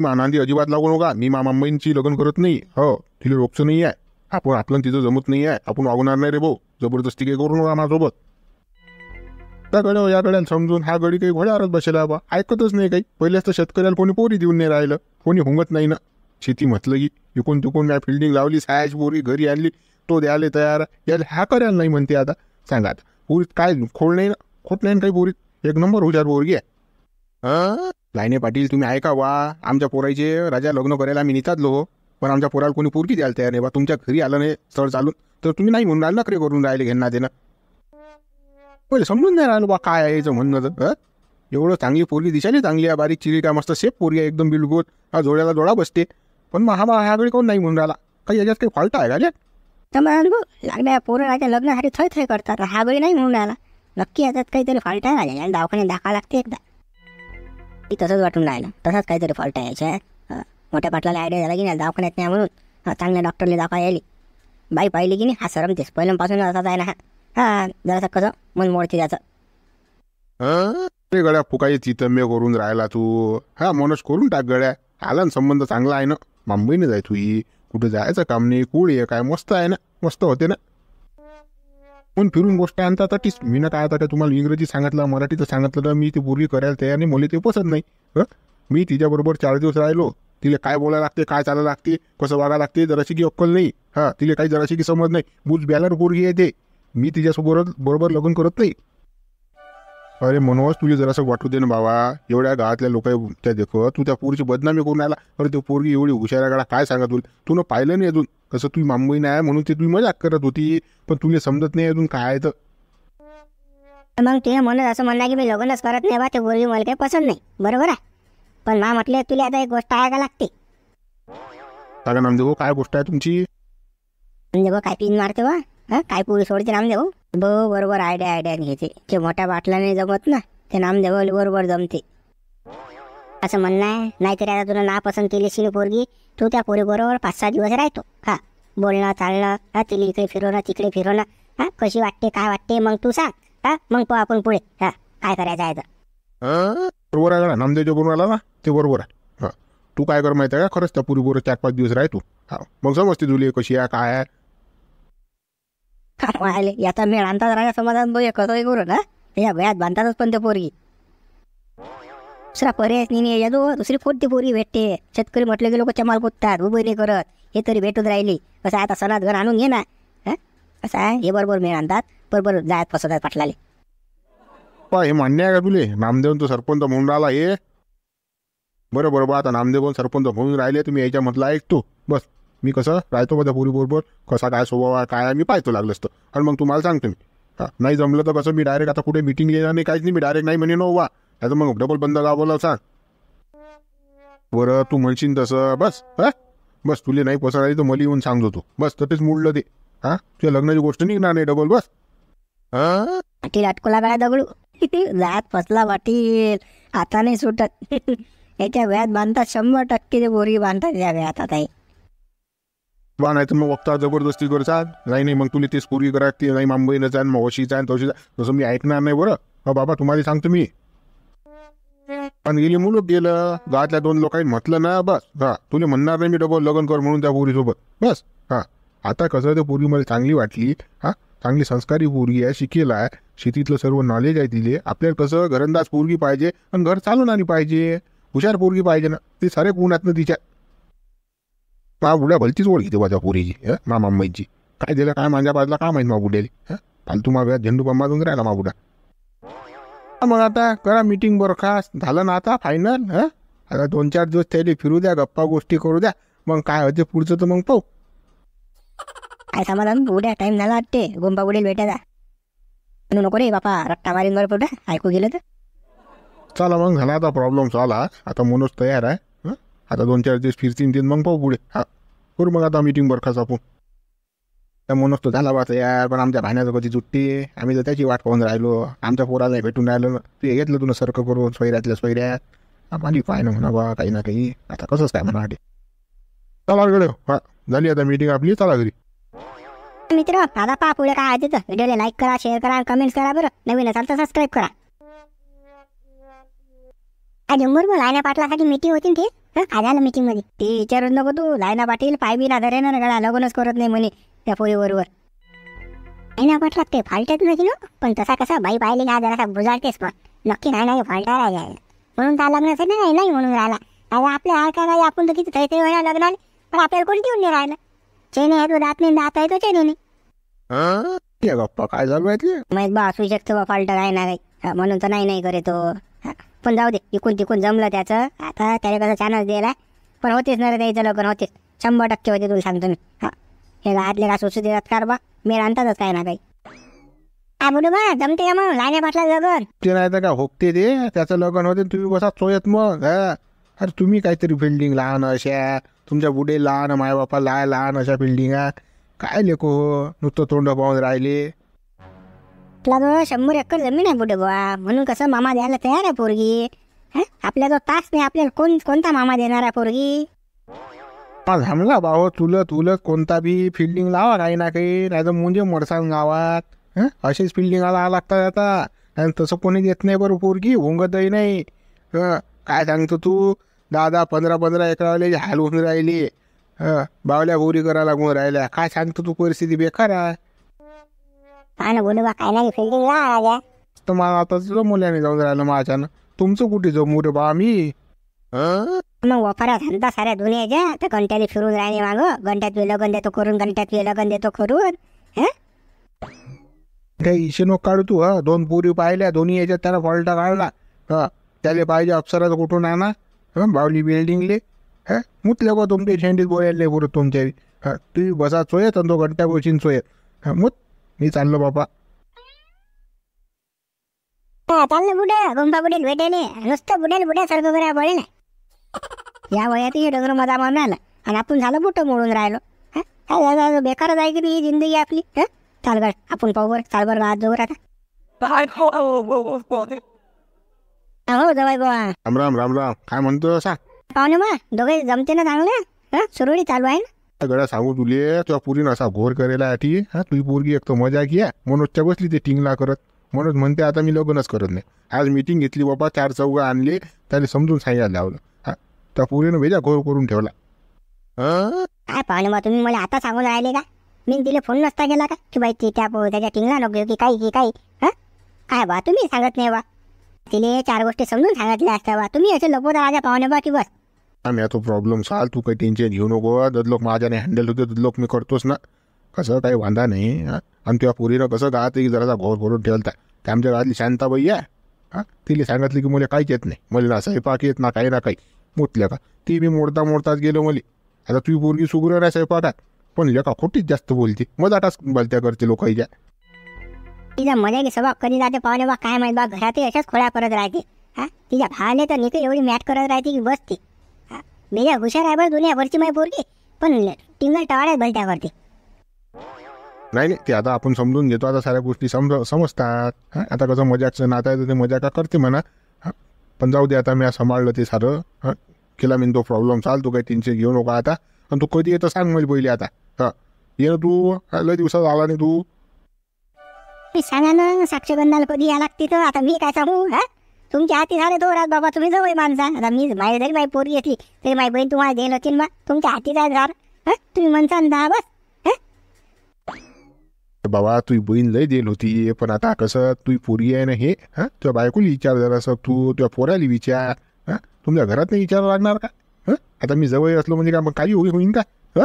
मा नांदी अजिबात लागू नका. मी मामा बहिणीची लग्न करत नाही. हो तिला रोखचं नाही आहे आपण आपलं तिचं जमत नाही आहे आपण वागणार नाही रे भाऊ. जबरदस्ती काही करू नका माझ्यासोबत. या याकडे समजून हा गडी काही घोड्यावरच बसेला बा. ऐकतच नाही काही. पहिल्याच तर शेतकऱ्याला कोणी पोरी देऊन नाही राहिलं. कोणी हुंगत नाही ना. शेती म्हटलं की इकून तिकून या फिल्डिंग लावली सायाची पोरी घरी आणली. तो द्यायला तयार. याला हा करायला नाही म्हणते आता. सांगा आता. पोरीत काय खोड नाही ना? खोट नाही ना काही पोरीत? एक नंबर हुशार पोरगी आहे. हं? लाईने पाटील तुम्ही ऐका वा. आमच्या पोराचे राजा लग्न करायला आम्ही निघालो हो पण आमच्या पोराला कोणी पोरगी द्यायला तयार नाही बा तुमच्या घरी आलं नाही सर चालून. तर तुम्ही नाही म्हणून राहिलं नखरे करून राहिले घेणं देणं? पहिले समजून नाही राहिलं बा काय आहे याचं म्हणणं तर एवढं चांगली पोरगी दिसायला चांगली आहे बारीक चिरी काय मस्त सेफ पोरगी आहे एकदम बिलकुल हा जोड्याला जोडा बसते. पण मग हा बा ह्याकडे कोण नाही म्हणून राहिला? काही याच्यात काही फॉल्ट आहे का रे? तर मग अनुभव? लागल्या पोराच्या लग्नासाठी थय थय करतात हा वेळी नाही म्हणून राहिला. नक्की याच्यात काहीतरी फॉल्ट आहे राजा याला दवाखान्यात दाखवा लागते एकदा. ती तसंच वाटून राहिलं. तसाच काहीतरी फॉल्ट आहे याच्या मोठ्या पाटलाला आयडिया झाला की नाही दवाखान्यात नाही म्हणून. हा चांगल्या डॉक्टरने दाखवा यायली. बाई पाहिली की नाही हा सरमतेस पहिल्यापासून असाच आहे ना हा. हा जरासा कसं मन मोडते त्याचं. हं? ते गड्या फुकाई चितम्य करून राहिला तू. हा मनोज करून टाक गड्या. आला ना संबंध चांगला आहे ना. मुंबईने जाय तू ही. कुठे जायचं काम नाही. कुळ आहे काय मस्त आहे ना. मस्त होते ना. पण फिरून गोष्ट आणता तर तीच मी ना काय आता तुम्हाला इंग्रजी सांगितलं मराठीचं सांगितलं तर मी ती पूर्वी करायला तयार नाही मला ते पसंत नाही. हं? मी तिच्याबरोबर चार दिवस राहिलो. तिला काय बोलायला लागते काय चालायला लागते कसं वागायला लागते जराशी की अक्कल नाही. हां तिला काही जराशी की समज नाही. बुज बॅलर पोरगी आहे ते. मी तिच्यासोबत बरोबर लग्न करत नाही. अरे मनोज तुला जरासं वाटू दे ना बाबा. एवढ्या गावातल्या लोक त्या देखत तू त्या पोरीची बदनामी करून आला. अरे ते पोरगी एवढी हुशार गाडा काय सांगा तुला तू न पाहिलं नाही अजून. कसं तुझी मुंबई नाही म्हणून ते तुम्ही मजाक करत होती. पण तुला समजत नाही अजून काय आहे तर. मग ते म्हणत असं म्हणणं आहे की मी लग्नच करत नाही बा ते पोरगी मला काही पसंत नाही. बरोबर आहे? पण मा म्हटलं तुला आता एक गोष्ट ऐका लागते. सांगा नामदेव काय गोष्ट आहे तुमची? बघ काय पिन मारते बा? हा? काय पुरी सोडते नामदेव? ब बरोबर आयडिया आयडिया घेते ते मोठ्या बाटल्याने जमत ना ते नामदेव बरोबर जमते. असं म्हणणं आहे नाहीतरी आता तुला नापसंत केली पोरगी तू त्या पोरीबरोबर पाच सहा दिवस राहतो. हा बोलणं चालणं हा तिला इकडे फिरवणं तिकडे फिरवणं हा कशी वाटते काय वाटते मग तू सांग. हा मग तो आपण पुढे. हा काय करायचं आहे तर. बरोबर आहे का नामदेवच्या बरोबर आला ना ते बरोबर आहे. हा. तू काय कर माहिती आहे का? खरंच त्या पुरी बरोबर चार पाच दिवस राहतो. हा मग समजते तुली कशी आहे काय आहे. आले याचा मेळ आणतात राजा समाधान बघ कसं करू ना? या वयात बांधतातच पण ते पोरगी. दुसरा पर्याय नाही यादो. दुसरी कोणती पोरी भेटते? शेतकरी म्हटलं की लोक चमाल पोततात उभे नाही करत. हे तरी भेटून राहिली. कसं आहे आता सणात घर आणून घे ना. हं? कसं आहे? हे बरोबर मेळ आणतात. बरोबर जायत फसवतात पाटलाले. पा हे मान्य आहे का तुले? नामदेव तो सरपंच म्हणून राहिला हे बरं बरोबर बा आता नामदेव सरपंच म्हणून राहिले? तुम्ही याच्या म्हटलं ऐकतो बस. मी कसं राहतो माझ्या पुरी बरोबर कसा काय स्वभाव आहे काय आहे? मी पाहतो लागलं असतं. आणि मग तुम्हाला सांगतो मी. हा नाही जमलं तर कसं मी डायरेक्ट आता कुठे मिटिंग येणार नाही काहीच नाही. मी डायरेक्ट नाही म्हणे नो वा. त्याचं मग डबल बंद गावलं सांग. बरं तू म्हणशील तसं. बस हा? बस तुले नाही पसरायची तर मला येऊन सांगतो तू. बस तसेच मुडलं ते. हा? तुझ्या लग्नाची गोष्ट निघणार नाही डबल बस. हा? पाटील अटकोला काय दगडू. जात फसला वाटील आता नाही सुटत. याच्या वयात बांधतात शंभर टक्के ते बांधतात या वयात आता. बा नाही तर मग वक्ता जबरदस्ती कर चाल नाही नाही मग तुला तेच पूर्वी करा ते नाही मुंबईनं जाण मग अशी जाण तशी जा. तसं मी ऐकणार नाही बरं. हा बाबा तुम्हाला सांगतो मी. पण गेली मुलं गेलं. गावातल्या दोन लोकांनी म्हटलं ना बस. हा तुला म्हणणार नाही मी डबल लग्न कर म्हणून त्या पोरीसोबत. बस. हा. आता कसं ते पोरगी मला चांगली वाटली. हा चांगली संस्कारी पोरगी आहे शिकेल आहे. शेतीतलं सर्व नॉलेज आहे तिले. आपल्याला कसं घरंदाज पोरगी पाहिजे आणि घर चालवणारी पाहिजे. हुशार पोरगी पाहिजे ना. ते सारे पुण्यातनं तिच्या मा बुड्या भलतीच ओळखी त्या पोरीची हं? मा मामाईची. काय दिलं काय माझ्या बाजूला काय माहीत मा बुड्याली? फालतू मा झेंडू देऊन राहिला मा बुडा. मग आता करा मीटिंग बरखास्त झालं ना आता फायनल हं? आता दोन चार दिवस त्याला फिरू द्या गप्पा गोष्टी करू द्या. मग काय होते पुढचं तर मग पाहू. काय समाधान? उद्या टाइम झाला वाटते गोंबा उडेल भेटायचा म्हणू नको रे बापा रट्टा मारीन बरं पुढे. ऐकू गेलं तर. चला मग झाला आता प्रॉब्लेम झाला आता मनोज तयार आहे? आता दोन चार दिवस फिरतीन तीन मग पाहू पुढे. हा करू मग आता मीटिंग बरखास आपण. त्या मनोज तो झाला बा यार पण आमच्या भाण्याचं कधी सुट्टी आम्ही तर त्याची वाट पाहून राहिलो. आमच्या पोराला भेटून राहिलो. ते घेतलं तुला सरकं करून सोयऱ्यातल्या सोयऱ्यात. आम्हाला पाय ना म्हणा बा काही ना काही. आता कसंच काय म्हणा चला गड हा झाली आता मीटिंग आपली. चला घरी. मित्र आता पहा पुढे काय आहे व्हिडिओला लाईक करा शेअर करा कमेंट करा बरं. नवीन असाल तर सबस्क्राईब करा. आज डोंगर बोल आयना पाटलासाठी मीटिंग होती ना ते? काय झालं मीटिंगमध्ये. ते विचारून नको तू. लायना पाटील पाय बी ना धरे ना गळा लग्नच करत नाही म्हणे त्या पोरी बरोबर नाही ना म्हटलं ते फालटत नाही ना. पण तसा कसा बाई पाहिली ना जरासा बुजाळतेस पण. नक्की नाही नाही फालटा राहिला म्हणून त्या लग्नाचं नाही नाही म्हणून राहिला. आता आपल्या काय नाही, आपण तर किती थैते वेळा लग्नाला. पण आपल्याला कोणी देऊन नाही राहिलं. चेने आहे तो दात नाही दात आहे तो चेने नाही गप्पा काय चालू आहेत ते? माहीत बा असू शकतो बा फाल्ट हा, म्हणून तर नाही नाही करे तो. पण जाऊ दे इकून तिकून जमलं त्याचं. आता त्याने कसं चान्स दिला पण होतेच ना रे द्यायचं लग्न होतेच. शंभर टक्के होते तुला सांगतो मी. हा. हे आतले का सुसू देतात कार बा? मी आणतातच काय ना काही. काय बोलू बा जमते का मग? लाईने पाटला लगन? ते नाही तर का होपते ते? त्याचं लग्न होते तुम्ही बसा चोयत मग हा? अरे तुम्ही काहीतरी फिल्डिंग लहान अशा तुमच्या बुडे लहान मायबापा लहान लहान अशा बिल्डिंगा काय लेको हो नुसतं तोंड पाहून राहिले? आपला जो शंभर एकर जमीन आहे पुढे बुवा म्हणून कसं मामा द्यायला तयार आहे पोरगी? आपल्या जो तास नाही आपल्याला कोण कोणता मामा देणार आहे पोरगी? हा थांबला भाऊ तुला तुलत कोणता बी फिल्डिंग लावा काही ना काही नाही तर मुंजे मडसांग गावात. हं? अशीच फिल्डिंग आला लागतात आता? आणि तसं कोणी देत नाही बरं पोरगी होंगतही नाही. हं, काय सांगतो तू? दहा दहा पंधरा पंधरा एकरावाले हाल होऊन राहिली. हं, बावल्या गोरी करायला लागून राहिल्या. काय सांगतो तू? परिस्थिती बेकार आहे. काय ना बोलू बा काय नाही फिल्डिंग ला राजा. तर मला आता तुझं मुलाने जाऊन राहिलं माझ्यानं. तुमचं कुठे जमू रे बा मी हं? मग वफारा धंदा साऱ्या दुनियाच्या तर घंट्याने फिरून राहिले मागं. घंट्यात वेळ लगन देतो करून घंट्यात वेळ लगन देतो करून. हं? काही इशे नको काढू तू हा? दोन पुरी पाहिल्या दोन्ही याच्यात त्याला फॉल्टा काढला. हा? त्याला पाहिजे अप्सराचं कुठून आणा? हं? बावली बिल्डिंगले हा? मुतले बा तुमचे झेंडीत बोलायला पुरत तुमच्या हा? तुम्ही बसा चोयत आणि तो घंट्या बशीन चोयत हा? मुत. मी चाललो बापा. हा, चाललं बुड्या गुंबा बुडेल भेटेले नुसतं बुडेल बुड्यासारखं करायला पडेल. ना या वयात हे डोंगर मजा मारणार आणि आपण झालं बुटं मोडून राहिलो. हं? बेकारच आहे की ही जिंदगी आपली? हं? चाल गड आपण पाहू बरं बरं आज जोर आता. हा, हो जवाई बाबा राम राम राम राम. काय म्हणतो असा? पाहुणे मग दोघे जमते ना चांगलं? हं? सुरळीत चालू आहे ना? गड्या सांगू तुले तुझ्या पुरीनं असा घोर करेला ठी हा तुझी पोरगी एक तर मजा घ्या मनोजच्या बसली ते टिंगला करत. मनोज म्हणते आता मी लग्नच करत नाही. आज मीटिंग घेतली बाबा चार चौघा आणले. त्याने समजून सांगायला लावलं. हा त्या पोरीनं भेजा घोर करून ठेवला. काय पाहुणे मग तुम्ही मला आता सांगून राहिले का? मी तिला फोन नसता केला का? की बाई ती त्या त्याच्या टिंगला नको की काही की काही हा? काय बा तुम्ही सांगत नाही बा. तिने चार गोष्टी समजून सांगितल्या असत्या बा. तुम्ही असे लपवता राजा पाहुणे बा की बस. आम्ही तो प्रॉब्लेम साल तू काही टेन्शन घेऊ नको. ददलोक माझ्याने हँडल होते ददलोक मी करतोच ना. कसं काही वांधा नाही हा? आणि तुझ्या पुरीनं कसं गात की जरासा घोर भरून ठेवता त्या आमच्या गावातली शांताबाई आहे हा. तिला सांगितलं की मला काहीच येत नाही. मला ना स्वयंपाक येत ना काही ना काही. मुतल्या का? ती बी मोडता मोडताच गेलो मला. आता तुझी पोरगी सुगरण आहे स्वयंपाकात? पण लेका खोटीच जास्त बोलते. मजाटाच बलत्या करते लोकांच्या तिचा मजा की स्वभाव कधी जाते पाहुणे बा काय माहीत बा घरातही अशाच खोळ्या करत राहते. हा तिच्या भावाने तर निकल एवढी मॅट करत राहते की बस ती. बेजा हुशार आहे बरं दुनियाभरची माही पोरगी. पण टिंगल टवाळ्यात भलत्या करते. नाही नाही ते आता आपण समजून घेतो. आता साऱ्या गोष्टी समज समजतात. हा आता कसं मजाकचं नातं आहे तर ते मजा का करते म्हणा. हा पण जाऊ दे आता मी सांभाळलं ते सारं. हा केला मी तो प्रॉब्लेम चाल तू काही टेन्शन घेऊ नको आता. आणि तू कधी येतं सांग मला पहिले आता. हा ये ना तू. लय दिवसात आला नाही तू. मी सांगा ना साक्षगंधाला कधी या लागते तर? आता मी काय सांगू हा? तुमच्या हाती झाले तो राज बाबा तुम्ही जवळ माणसा आता मी माझी जरी माझी पोरी येतली तरी माझी बहीण तुम्हाला देईल होती मग तुमच्या हाती जाय झाड. तुम्ही म्हणसान ना दहा बस. बाबा तुझी बहीण लय देल होती पण आता कसं तुझी पोरी आहे ना हे हा? तुझ्या बायकोला विचार जरासं तू तुझ्या पोराला विचार हा? तुमच्या घरात नाही विचार लागणार का? हा? आता मी जवळ असलो म्हणजे का मग काही होई होईन का? हा?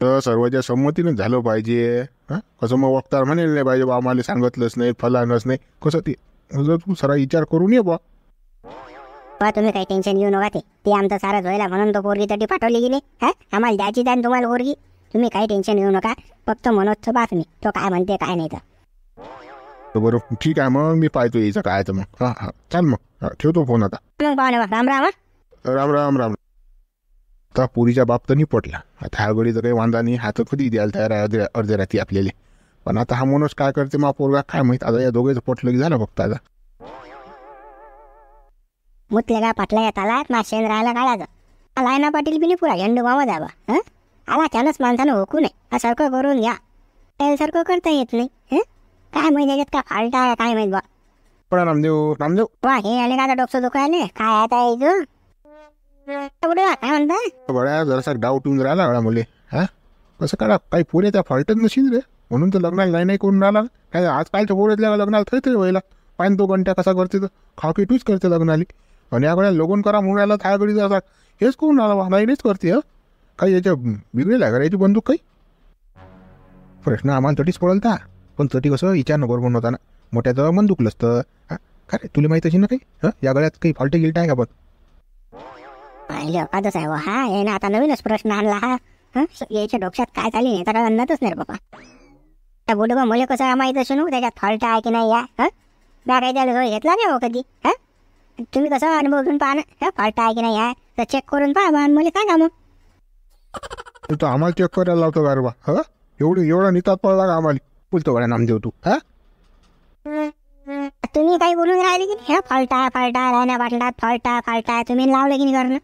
तर सर्वांच्या संमतीनं झालं पाहिजे हा? कसं मग वक्तार म्हणेल नाही पाहिजे बा आम्हाला सांगितलंच नाही फलानच नाही. कसं ते? जर तू सरा विचार करून ये बा बा तुम्ही काही टेन्शन घेऊ नका ते ते आमचं सारं व्हायला म्हणून तो पोरगी तटी पाठवली गेली हा आम्हाला द्यायची द्या तुम्हाला पोरगी तुम्ही काही टेन्शन घेऊ नका फक्त मनोजचं पास मी तो काय म्हणते काय नाही तर तर बरं ठीक आहे मग मी पाहतो यायचं काय तर मग हां हां चाल मग हा, ठेवतो फोन आता मग पाहुणे बा राम राम हा राम राम राम आता पुरीच्या बाप तर नाही पटला आता ह्या गडीचं काही वांदा नाही हात कधी द्यायला तयार आहे अर्ध्या अर्ध्या रात्री आपल्याला पण आता हा माणूस काय करते मा पोरगा काय माहीत? आता या दोघेचं पटलं की झालं फक्त आता. मुतल्या का पाटला येत आला मा शेण राहायला काढायचं आलाय ना पाटील बिनी पुरा झेंडू मामा जावा हं? आला त्यानंच माणसानं होकू नये सारखं करून घ्या त्यासारखं करता येत नाही हं? काय माहिती याच्यात का फाल्ट आहे काय माहीत बा. पण रामदेव रामदेव. वा हे आले का आता डोकं दुखायले? काय आता कुठे काय म्हणता बड्या जरासा डाऊट येऊन राहिला मुले. हा? कसं काढा काही पोरे त्या फॉल्टच नशील रे. म्हणून तर लग्नाला नाही नाही करून राहिला. काय आजकालच्या पोरेतल्या लग्नाला थैते व्हायला. पाहिजे तो घंट्या कसा करते तर? खाकी तूच करते लग्नाली. आणि याकडे लगून करा म्हणून राहिला त्या घडी हेच करून राहिला बा नाही नाहीच करते हं? काही याच्या बिघडेल आहे का याची बंदूक काही? प्रश्न आम्हाला तटीच पडलता पण तटी कसं विचारणं बरोबर होता ना. मोठ्याचं बंदूक लसतं हा? काय रे, तुला माहीत अशी ना काही? हं? या गळ्यात काही फॉल्ट गिल्ट आहे का पण? पाहिलं साहेब आहे हा हे ना आता नवीनच प्रश्न आणला हा. हं? याच्या डोक्यात काय चालली नाही तर अन्नतच नाही बाबा. त्या बुडबा मुले कसं माहीत असेल ना त्याच्यात फॉल्ट आहे की नाही या? हं? बॅग काही त्याला घेतला नाही हो कधी? हा? तुम्ही कसं अनुभव घेऊन पाहा ना फॉल्ट आहे की नाही आहे तर चेक करून पहा बा मला सांगा मग तू तर आम्हाला चेक करायला लावतो बा? हं? एवढं एवढा नितात पडला का आम्हाला. बोलतो गड्या नामदेव तू. हा? तुम्ही काही बोलून राहिले की नाही? फॉल्ट फॉल्ट राहण्या बाटलात फॉल्ट फॉल्ट तुम्ही लावलं की नाही करणं?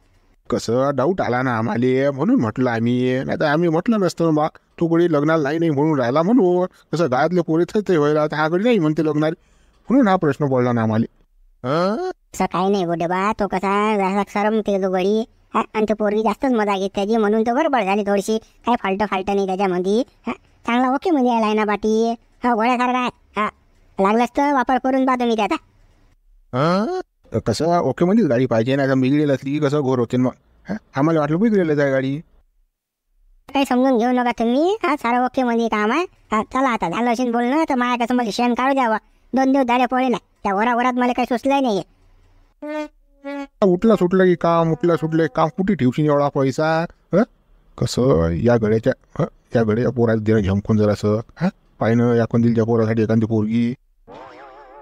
कसं डाऊट आला ना आम्हाला म्हणून म्हटलं आम्ही. नाही तर आम्ही म्हटलं नसतं बा. तू कोणी लग्नाला नाही नाही म्हणून राहिला म्हणून कसं गावातले पोरे ते व्हायला हा घडी नाही म्हणते लग्नाला. म्हणून हा प्रश्न पडला ना आम्हाला. हं? असं काही नाही गोडे बा तो कसा जसा सरमते तो गडी हा, आणि तो पोरगी जास्तच मजा घेत त्याची म्हणून तो बरोबर झाली थोडीशी. काही फाल्ट फाल्ट नाही त्याच्यामध्ये हा, चांगला ओके मध्ये आलाय ना बाटी हा गोळ्यासारखा आहे. हा. लागलाच तर वापर करून पाहतो मी त्याचा. हं? कसं ओके म्हणजेच गाडी पाहिजे नाही तर बिघडेल असली कसं घोर होते मग. हं? आम्हाला वाटलं बिघडेलच आहे गाडी. काही समजून घेऊ नका तुम्ही हा सारं ओके मध्ये काम आहे हा चला आता झालं असेल बोलणं तर माझ्या कसं मला शेण काढू द्यावा दोन दिवस झाले पडे नाही त्या वरावरात मला काही सुचलंय नाही उठलं सुटलं की काम उठलं सुटलं काम कुठे ठेवशील एवढा पैसा हं? कसं या गड्याच्या? या गड्याच्या पोराला देणं झमकून जरासं हा पाहिनं या कंदीलच्या पोरासाठी एखादी पोरगी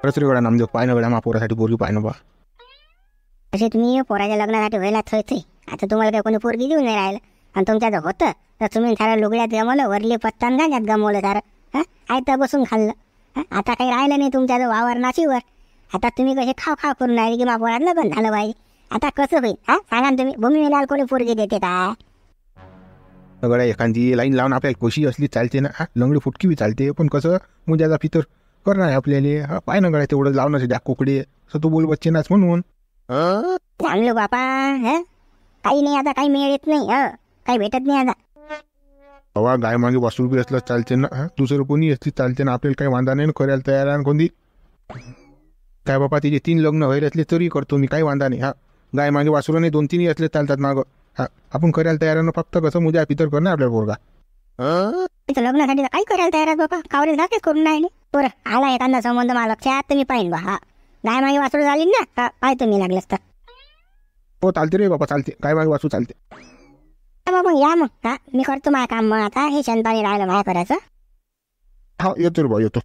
खरंच रे गड्या नामदेव पाहिनं गड्या मा पोरासाठी पोरगी पाहिनं बा असे तुम्ही पोराच्या लग्नासाठी व्हायला थोय थोय आता तुम्हाला काही कोणी पोरगी देऊन नाही राहिलं आणि तुमच्या जर होतं? तर तुम्ही सारं लुगड्यात गमवलं वरली पत्तान गाण्यात गमवलं सारं हां? आयतं बसून खाल्लं हं? आता काही राहिलं नाही तुमच्या जर वावर नाशीवर. आता तुम्ही कसे खाव खाव करून राहिले की मा पोरात लग्न झालं पाहिजे आता कसं होईल हा? सांगा तुम्ही भूमी मिळाल कोणी पोरगी देते का? गड्या एखादी लाईन लावून आपल्याला कोशी असली चालते ना लंगडी फुटकी बी चालते पण कसं? मुंजाचा फितर करणार आपल्याला हा? पाय ना गड्या तेवढं लावणं द्या कोकडे असं तू बोल बच्चे नाच म्हणून. हं? चांगलं बापा हं? काही नाही आता काही मिळत नाही हं? काही भेटत नाही आता. हवा गाय मागे वासूर बी असलं चालते ना हा? दुसरं कोणी असली चालते ना आपल्याला काही वांधा नाही ना करायला तयार आहे ना कोणती? काय बापा तिचे तीन लग्न व्हायला असले तरी करतो मी काही वांधा नाही हा? गाय मागे वासुरं नाही दोन तीनही असले चालतात मागं हा? आपण करायला तयार आहे ना फक्त कसं मुजा पितर करणार आपल्याला पोरगा? हं? तिथं लग्नासाठी तर काही करायला तयार आहे बाबा कावरे धाकेच करून राहिले. बरं आला एखादा संबंध मला लक्षात तर मी पाहिन बा हा? गाय मागे वासरू झाली ना हा? पाहतो मी लागलंच तर. हो चालते रे बाबा चालते. गाय मागे वासू चालते. मग या मग हा? मी करतो माझं काम मग आता. हे शंतानी राहिलं माझ्या करायचं हा येतो रे बा येतो.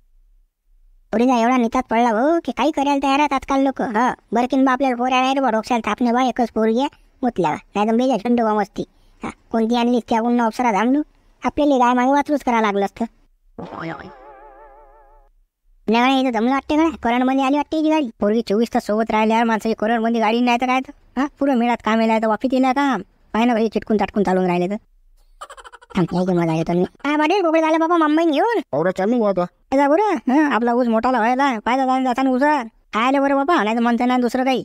पोरीचा एवढा नितात पडला भाऊ की काही करायला तयार आहेत आजकाल लोक हा? बरं की बा आपल्याला पोऱ्या नाही रे बा डोक्याला थापणे बा एकच पोरगी आहे मुतल्या नाही तर बेजा थंड बा मस्ती. हा कोणती आणली त्याकडून अप्सरा थांबलो आपल्याला गाय मागे वाचरूच करावं लागलं असतं. नाही इथं जमलं वाटते का करंटमध्ये आली वाटते ही गाडी. पोरगी चोवीस तास सोबत राहिल्यावर माणसाची करंटमध्ये गाडी नाही तर काय तर. हा पुरं मिळत काम आहे तर वापित येणार काम. पाहिजे ना चिटकून ताटकून चालून राहिले तर. मजा येतो मी काय झाले बाबा मुंबईन घेऊन. औरा चालू जा बरं. हं, आपला ऊस मोठाला व्हायला. पाहिजे जाऊन जाताना उसार खायला बरं बाबा नाही तर म्हणता नाही दुसरं काही.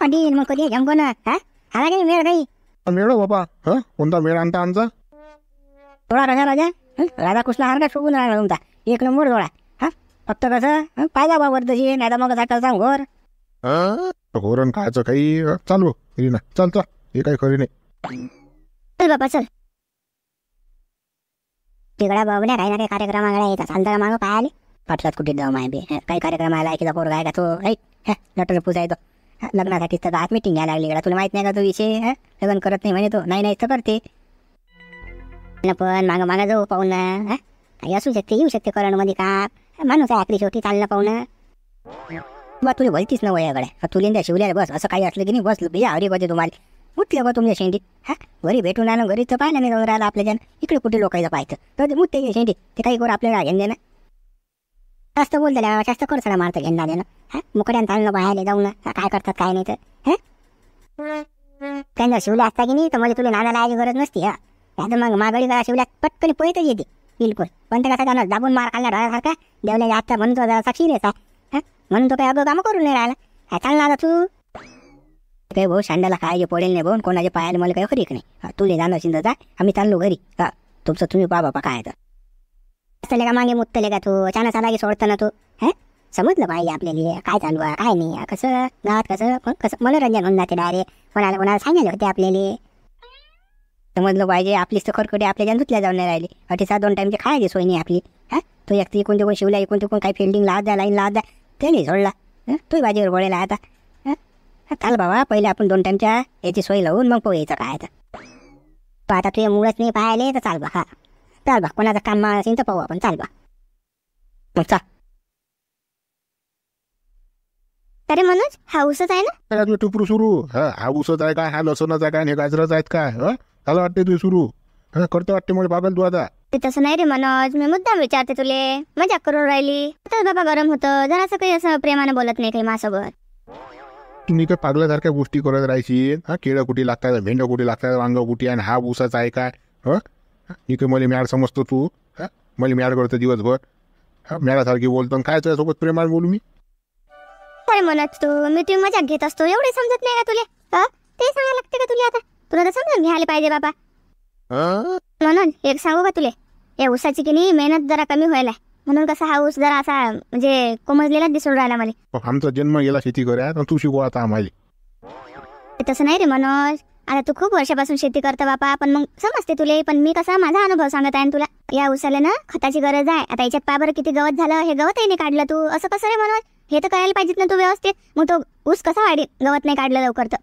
पाटील मग कधी जमको ना हा? आला काही मेळ काही? मेळ हो बाबा. हा? कोणता मेळ आणता आमचा? थोडा राजा राजा. हं, राधाकृष्ण हार का शोभून राहिला तुमचा? एक नंबर थोडा हा? फक्त कसं? हं, पाहिजे बाबा तशी नाही तर मग सांग घोर हं? घोरण खायचं काही हं, चालू रीना चल चल. हे काय खरी नाही. चल बाबा चल. तिकडा बाबड्या काही ना काही कार्यक्रमाकडे येतात चालता मागं? काय आले? पाठलात कुठे जाऊ माय बे? काही कार्यक्रम आला की पोरगा आहे का तो? ऐक नटर पूजा येतो. लग्नासाठी तर आज मीटिंग घ्यायला लागली इकडे. तुला माहीत नाही का तो विषय? लग्न करत नाही म्हणे तो. नाही नाही तर करते. पण मागं मागं जाऊ पाहून ना काही असू शकते येऊ शकते करणमध्ये का? माणूस आहे आपली शेवटी चाललं पाहुणं. बा तुला भलतीच ना वयाकडे तुला शिवल्या बस असं काही असलं की नाही बस बिया हरी बजे तुम्हाला. मुतले बा तुमच्या शेंडीत. हा? घरी भेटून आणून घरी तर पाहिलं नाही जाऊन राहिलं आपल्या जण इकडे कुठे लोकांचं पाहायचं? तर ते मुतते घे ते काही करू आपल्याला घेऊन देणं. जास्त बोल बोलते जास्त कर सडा मारतं घेणं देणं. हा? मुकड्यानं चाललं बाहेर जाऊ ना काय करतात काय नाही तर. हा? त्यांना शिवल्या असता की नाही तर मला तुला नाना लावायची गरज नसती हा. नाही तर मग मागडी का शिवल्या पटकन पोहतच येते. बिलकुल. पण ते कसा त्यांना दाबून मार खाल्ला डोळ्यासारखा. देवल्या आत्ता म्हणतो जरा साक्षी रेसा हा? म्हणून तो काही अगं कामं करून नाही राहिला. हा चाल आता तू. काही भाऊ सांडाला खायचे पडेल नाही भाऊ कोणाच्या पायाला मला काही खरीक नाही. हा, तुले जाणं असेल तर जा आम्ही चाललो घरी. हा तुमचं तुम्ही पा बापा काय तर. असले का मागे मुत्तले का तू? अचानक आला की सोडतं ना तू? हे? समजलं पाहिजे आपल्याला काय चालू आहे? काय नाही? कसं? गावात कसं? कसं? मनोरंजन होऊन जाते डायरेक्ट कोणाला कोणाला सांगायला होते आपल्याला? समजलं पाहिजे आपलीच तर खरकटी आपल्या ज्या धुतल्या जाऊन नाही राहिली. अटीसा दोन टाइमची खायची सोय नाही आपली. हा? तू एक कोणते कोण शिवला कोणते कोण काही फिल्डिंग लावत जा लाईन लावत जा त्याने सोडला. हं? तू बाजीवर बोळेला आता. चाल बाबा पहिले आपण दोन टाइमच्या याची सोय लावून मग पाहू यायचं काय तर. तू आता तुझ्या मुळच नाही पाहिले तर चाल बा. हा. चाल बा कोणाचं काम असेल तर पाहू आपण. चाल बा. मग चाल. अरे मनोज हा ऊसच आहे ना? काय टुपरू सुरू. हा हा ऊसच आहे काय? हा लसणच आहे काय? आणि हे गाजरच आहेत काय? हं? झालं वाटते तू सुरू. हा करते वाटते मला पागल तू आता. ते तसं नाही रे मनोज मी मुद्दाम विचारते तुले. मजाक करून राहिली. तर बाबा गरम होतं. जरासं काही असं प्रेमाने बोलत नाही काही माझ्यासोबत. तुम्ही काय पागल्यासारख्या गोष्टी करत राहायची. हा केळं कुठे लागतात भेंड कुठे लागतात वांग कुठे आणि हा ऊसाच आहे काय? हं? काय मला मॅड समजतो तू. हा मला मॅड करतो दिवसभर. हा मॅडासारखी बोलतो काय सोबत प्रेमाने बोलू मी. काय मनोज तू मी तुम्ही मजाक घेत असतो. एवढे समजत नाही का तुले? हं? ते सांगायला लागते का तुला आता? तुला तर समजून घ्यायला पाहिजे बाबा हं? म्हणून एक सांगू का तुले? या ऊसाची की नाही मेहनत जरा कमी व्हायला. म्हणून कसा हा ऊस जरा असा म्हणजे कोमजलेलाच दिसून राहिला मला. आमचा जन्म गेला शेती करूया तर तू शिकव आता आम्हाला. ते तसं नाही रे मनोज. आता तू खूप वर्षापासून शेती करतो बापा पण मग समजते तुले पण मी कसा माझा अनुभव सांगत आहे ना तुला. या ऊसाला ना खताची गरज आहे. आता याच्यात पाबर किती गवत झालं हे गवतही नाही काढलं तू. असं कसं रे मनोज? हे तर करायला पाहिजेत ना तू व्यवस्थित. मग तो ऊस कसा वाढेल? गवत नाही काढलं लवकर तर.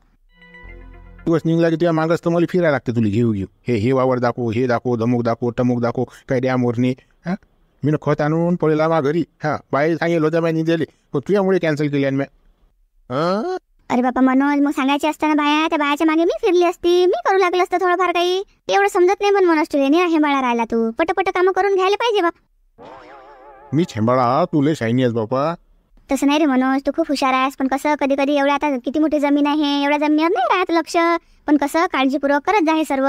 दिवस निघला की तुझ्या मागच तर मला फिरायला लागते तुला. घेऊ घेऊ. हे हे वावर दाखव हे दाखव धमुक दाखव टमुक दाखव काय द्या मोरणी हा? मी ना खत आणून पळेला मा घरी. हा बाई सांगेल होत्या बाई दिले पण तुझ्यामुळे कॅन्सल केली आणि मी. हं? अरे बापा मनोज मग सांगायचे असताना बाया त्या बायाच्या मागे मी फिरली असती. मी करू लागलं असतं थोडंफार काही. एवढं समजत नाही पण मनोज तुले हे बाळा राहिला तू. पटपट कामं करून घ्यायला पाहिजे बा. मी छेंबाळा तुले शायनी आहेस बापा. तसं नाही रे मनोज तू खूप हुशार आहेस. पण कसं कधी कधी एवढ्या आता किती मोठी जमीन आहे एवढ्या जमिनीवर नाही राहत लक्ष. पण कसं काळजीपूर्वक करत जा हे सर्व.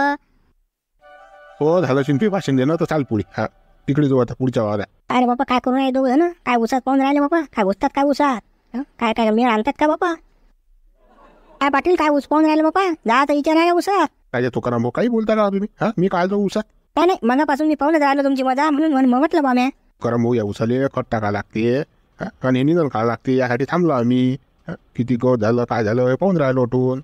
हो झालं शिंपी भाषण देणं तर चाल पुढे. हा. तिकडे जाऊ आता पुढच्या वावरात अरे बापा काय करून दोघ ना काय उसात पाहून राहिले बापा? काय घुसतात काय उसात? हं? काय काय मेळ आणतात का बापा? काय पाटील काय ऊस पाहून राहिले बापा? जा तर विचार आहे उसात. काय तुकाराम भाऊ काही बोलता का तुम्ही? हा? मी काय जाऊ उसात? काय नाही मगापासून मी पाहूनच राहिलो तुमची मजा म्हणून मग म्हटलं बा मी तुकाराम भाऊ या उसाले खत टाका लागते. हा? आणि निधन काढा लागते? यासाठी थांबलो आम्ही. हा, किती गवत झालं काय झालं हे पाहून राहिलो उठून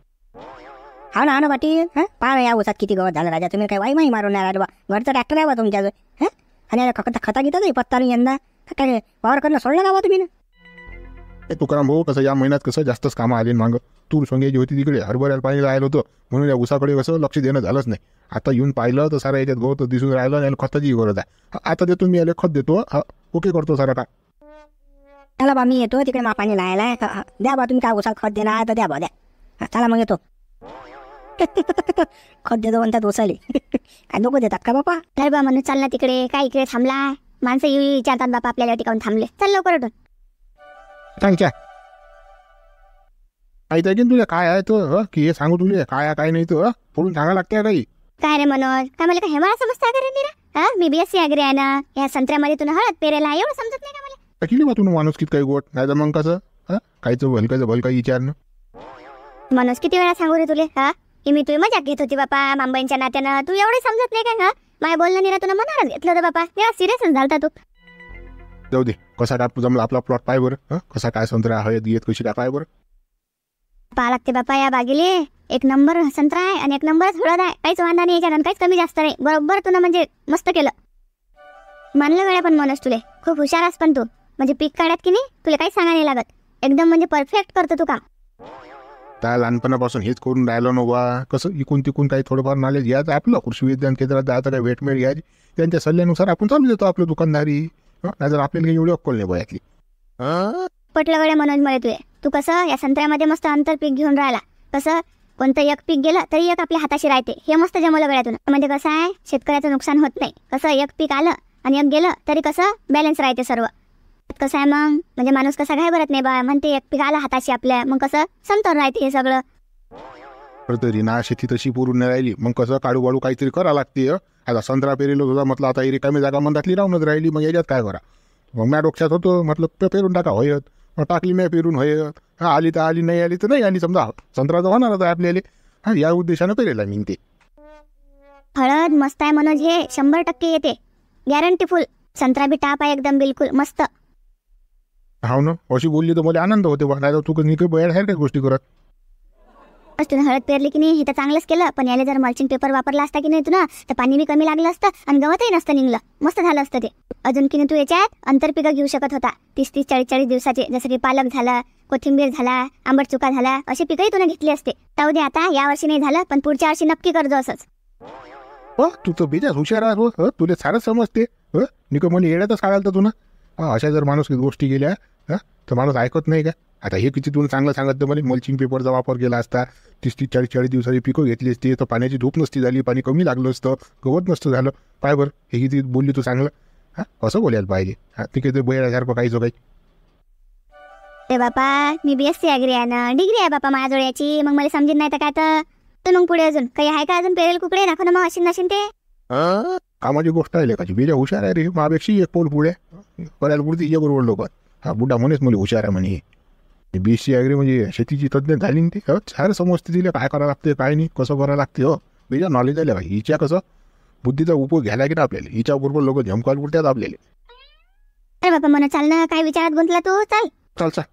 हा ना हा ना पाटील. हा? पहा ना या उसात किती गवत झालं राजा. तुम्ही काय वाई माही मारून नाही राहिले बा. घरचं ट्रॅक्टर आहे बा तुमच्याजवळ. हा? आणि खता खता घेतात नाही पत्ता नाही यंदा काय वावर करणं सोडलं बा तुम्ही ना तुकाराम भाऊ कसं या महिन्यात कसं जास्तच कामं आले मागं तूर सोंग्याची होती तिकडे हरभऱ्याला पाणी राहिलं होतं म्हणून या उसाकडे कसं लक्ष देणं झालंच नाही आता येऊन पाहिलं तर सारा याच्यात गवत दिसून राहिलं आणि खताची गरज आहे आता देतो मी याला खत देतो ओके करतो सारा का चला बा मी येतो तिकडे मापाणी लायला आहे. हा, हा. द्या बा तुम्ही काय उसात खत देणार तर द्या बा द्या चला मग येतो खत देतो म्हणतात उसाले काय नको देतात का बापा? तर बा म्हणून चाल ना तिकडे. काय इकडे थांबला? माणसं येऊ येऊ विचारतात बापा आपल्याला टिकाऊन थांबले. चल लवकर उठून. सांग क्या माहिती आहे की तुला काय आहे तो? हं? की हे सांगू तुले? काय आहे काय नाही तो? हं? पुढून सांगा लागते काही? काय रे मनोज? काय मला काय हेमाळा समजता का रे नीरा? हा? मी बीएससी अग्री आहे ना. या संत्र्यामध्ये तुला हळद पेरेला आहे, एवढं समजत नाही का मला? किती बा तुला माणूस किती काही गोट नाही तर मग कसं? हा? कायचं भलकायचं भलका विचारणं. मनोज किती वेळा सांगू रे तुले? हा? की मी तुझी मजाक घेत होती बापा मांबाईंच्या नात्यानं. तू एवढे समजत नाही का हा माझ्या बोलणं निरा तुला मनारच घेतलं होतं बापा. तेव्हा सिरियसच झालता तू. जाऊ दे. कसा टाप जमला आपला प्लॉट पाय बरं? हं? कसा काय संत्रा आहे येत कशी टाकाय बरं? पाहा लागते बापा या बागेले. एक नंबर संत्रा आहे आणि एक नंबरच हळद आहे. काहीच वांधा नाही याच्यानं काहीच कमी जास्त नाही. बरोबर तुला म्हणजे मस्त केलं. मानलं गड्या पण मनोज तुले. खूप हुशार आहेस पण तू. म्हणजे पीक काढत की नाही तुला काहीच सांगा नाही लागत. एकदम म्हणजे परफेक्ट करतो तू काम. त्या लहानपणापासून हेच करून राहिलो ना बा कसं इकून तिकून काही थोडंफार नॉलेज घ्यायचं आपलं. कृषी विज्ञान केंद्रात जायचं काही वेटमेट घ्यायची त्यांच्या सल्ल्यानुसार आपण चालू देतो आपलं दुकानदारी. नाहीतर आपल्याला काही एवढी अक्कल नाही बा यातली. पटलं गड्या मनोज मला तुले तू कसं या संत्र्यामध्ये मस्त अंतर पीक घेऊन राहिला. कसं कोणतं एक पीक गेलं तरी एक आपल्या हाताशी राहते. हे मस्त जमवलं गळ्यातून म्हणजे कसं आहे शेतकऱ्याचं नुकसान होत नाही. कसं एक पीक आलं आणि एक गेलं तरी कसं बॅलन्स राहते सर्व. कसं आहे मग? म्हणजे माणूस कसा घाय भरत नाही बा. म्हणते एक पीक आलं हाताशी आपल्या. मग कसं? समतोल राहते हे सगळं. तर तरी ना शेती तशी पुरून नाही राहिली. मग कसं? काढू वाळू काहीतरी करा लागते हं? आता संत्रा पेरेलो होता म्हटलं आता ही रिकामी जागा मंदातली राहूनच राहिली. मग याच्यात काय करा? मग म्या डोक्यात होतो म्हटलं पे पेरून टाका होयत. मग टाकली म्या पेरून होयत. हा आली तर आली नाही आली तर नाही आली. समजा संत्रा तर होणारच आहे आपल्याला. हा या उद्देशानं पेरेला मी ते हळद मस्त आहे मनोज हे शंभर टक्के येते. गॅरंटी फुल संत्रा बी टाप आहे एकदम बिलकुल मस्त. हाव ना? अशी बोलली तर मला आनंद होते बा. नाही तर तू कधी बैर आहे काही गोष्टी करत? बस तुला हळद पेरली की नाही हे तर चांगलंच केलं. पण याला जर मल्चिंग पेपर वापरला असता की नाही तुला तर पाणी बी कमी लागलं असतं आणि गवतही नसतं निघलं. मस्त झालं असतं ते. अजून की नाही तू याच्यात अंतरपिकं घेऊ शकत होता. तीस तीस चाळीस चाळीस दिवसाचे जसं की पालक झाला कोथिंबीर झाला आंबट चुका झाला अशी पिकंही तुला घेतली असते. जाऊ दे आता या वर्षी नाही झालं पण पुढच्या वर्षी नक्की करजो असंच. हो तू तर बेजाच हुशार आहे तुला सारंच समजते हो निक मला येड्यातच काढाल तर तू ना? हा अशा जर माणूस काही गोष्टी गेल्या हा? तर माणूस ऐकत नाही का? आता हे किती तुला चांगलं सांगत मला मल्चिंग पेपरचा वापर केला असता तीस तीस चाळीस चाळीस दिवसाची पिकं घेतली असती तर पाण्याची धूप नसती झाली पाणी कमी लागलं असतं गवत नसतं झालं. पाय बरं हे किती बोलली तू चांगलं? हा? असं बोलायला पाहिजे. हा ते काही बैरासारखं काही जो काही. रे बापा मी बी एस सी ॲग्री आहे ना. डिग्री आहे बापा माझ्याजवळ मग मला समजेल नाही तर काय तर? तर मग पुढे अजून. काही आहे का अजून पेरेल कुकडे? दाखव ना मग अशी नशीन ते. हा कामाची गोष्ट आहे लेखाची बेजा हुशार आहे रे. मापेक्षा एक पोल पुढे. करायला पुढे तिच्या बरोबर लोक. हा बुड्डा म्हणेच मला हुशार आहे म्हणे बी सी ॲग्री म्हणजे शेतीची तज्ज्ञ झाली ना ती? हो सारं समजते तिला काय करावं लागते काय नाही कसं करावं लागते हो. बेजा नॉलेज आलं का हिच्या कसं? बुद्धीचा उपयोग घ्यायला की ना आपल्याला. हिच्या बरोबर लोक झमकाल पुरत्यात आपल्याला. अरे बापा म्हणा चाल ना काय विचारात गुंतला तू? चाल. चाल चाल.